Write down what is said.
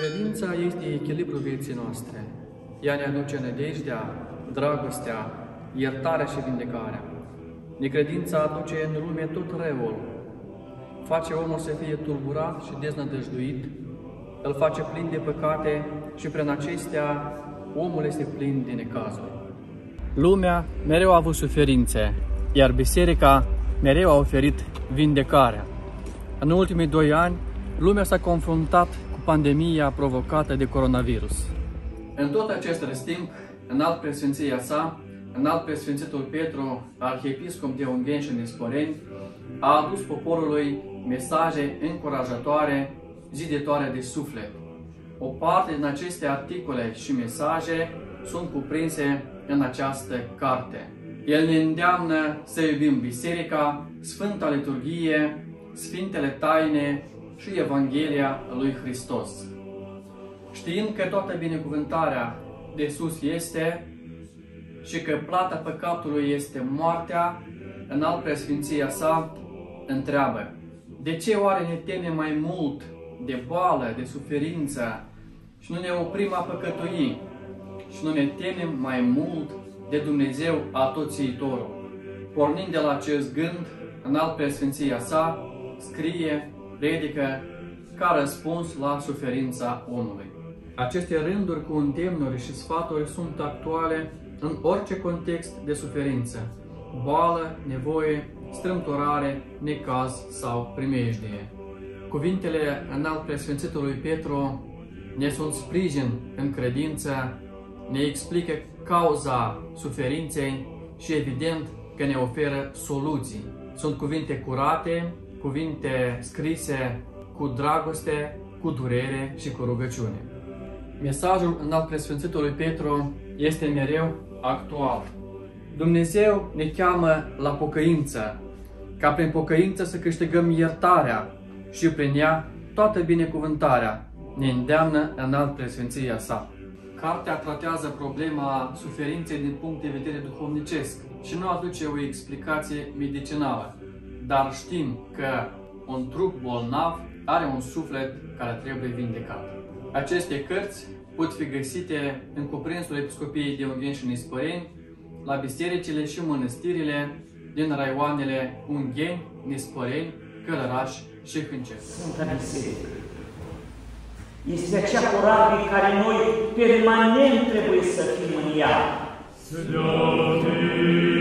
Credința este echilibrul vieții noastre. Ea ne aduce nădejdea, dragostea, iertarea și vindecarea. Necredința aduce în lume tot răul. Face omul să fie tulburat și deznădăjduit, îl face plin de păcate și prin acestea omul este plin de necazuri. Lumea mereu a avut suferințe, iar biserica mereu a oferit vindecarea. În ultimii doi ani, lumea s-a confruntat pandemia provocată de coronavirus. În tot acest răstimp, în alt preasfinția sa, în alt preasfințitul Petru, arhiepiscop de Ungheni și Nesporeni, a adus poporului mesaje încurajatoare, ziditoare de suflet. O parte din aceste articole și mesaje sunt cuprinse în această carte. El ne îndeamnă să iubim Biserica, Sfânta Liturghie, Sfintele Taine și Evanghelia lui Hristos. Știind că toată binecuvântarea de sus este și că plata păcatului este moartea, în alt preasfinția sa întreabă, de ce oare ne teme mai mult de boală, de suferință și nu ne oprim a păcătui și nu ne temem mai mult de Dumnezeu atoțiitorul? Pornind de la acest gând, în alt preasfinția sa, scrie predică ca răspuns la suferința omului. Aceste rânduri cu îndemnuri și sfaturi sunt actuale în orice context de suferință, boală, nevoie, strâmtorare, necaz sau primejdie. Cuvintele înalt preasfințitului Petru ne sunt sprijin în credință, ne explică cauza suferinței și evident că ne oferă soluții. Sunt cuvinte curate, cuvinte scrise cu dragoste, cu durere și cu rugăciune. Mesajul în al presfințitului Petru este mereu actual. Dumnezeu ne cheamă la pocăință, ca prin pocăință să câștigăm iertarea și prin ea toată binecuvântarea ne îndeamnă în alt presfinția sa. Cartea tratează problema suferinței din punct de vedere duhovnicesc și nu aduce o explicație medicinală dar știm că un trup bolnav are un suflet care trebuie vindecat. Aceste cărți pot fi găsite în cuprinsul Episcopiei de Ungheni și Nispăreni, la bisericile și mănăstirile din raioanele Ungheni, Nispăreni, Călăraș și Hâncet. Sfânta Biserică este acea corabie care noi permanent trebuie să fim în ea. Slăvit!